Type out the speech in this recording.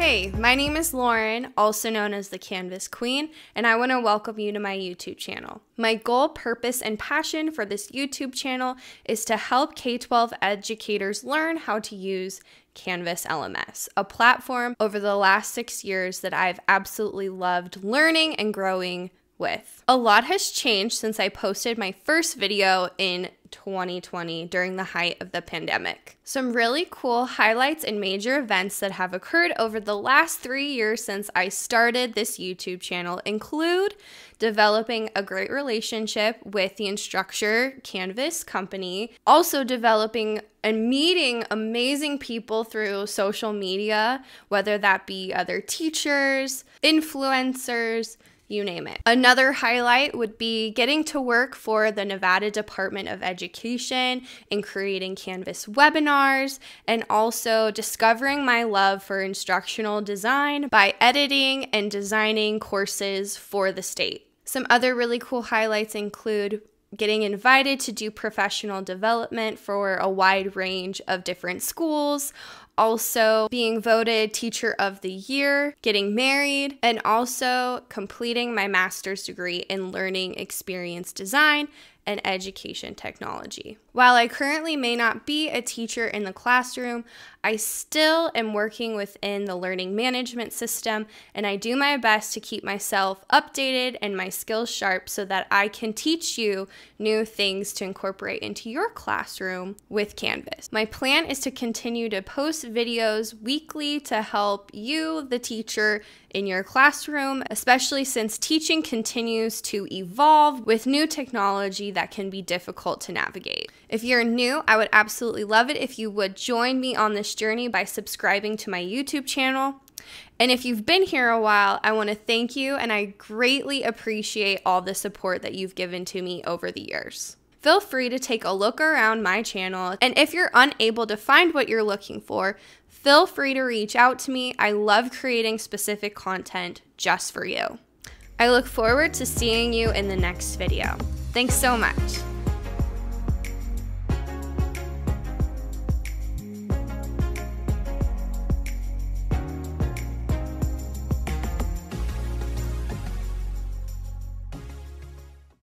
Hey, my name is Lauren, also known as the Canvas Queen, and I want to welcome you to my YouTube channel. My goal, purpose, and passion for this YouTube channel is to help K 12 educators learn how to use Canvas LMS, a platform over the last six years that I've absolutely loved learning and growing with. A lot has changed since I posted my first video in 2020 during the height of the pandemic. Some really cool highlights and major events that have occurred over the last three years since I started this YouTube channel include developing a great relationship with the Instructure Canvas company, also developing and meeting amazing people through social media, whether that be other teachers, influencers, you name it. Another highlight would be getting to work for the Nevada Department of Education in creating Canvas webinars and also discovering my love for instructional design by editing and designing courses for the state. Some other really cool highlights include getting invited to do professional development for a wide range of different schools, also being voted Teacher of the Year, getting married, and also completing my master's degree in Learning Experience Design and Education Technology. While I currently may not be a teacher in the classroom, I still am working within the learning management system and I do my best to keep myself updated and my skills sharp so that I can teach you new things to incorporate into your classroom with Canvas. My plan is to continue to post videos weekly to help you, the teacher, in your classroom, especially since teaching continues to evolve with new technology that can be difficult to navigate. If you're new, I would absolutely love it if you would join me on this journey by subscribing to my YouTube channel. And if you've been here a while, I want to thank you and I greatly appreciate all the support that you've given to me over the years. Feel free to take a look around my channel, and if you're unable to find what you're looking for, feel free to reach out to me. I love creating specific content just for you. I look forward to seeing you in the next video. Thanks so much.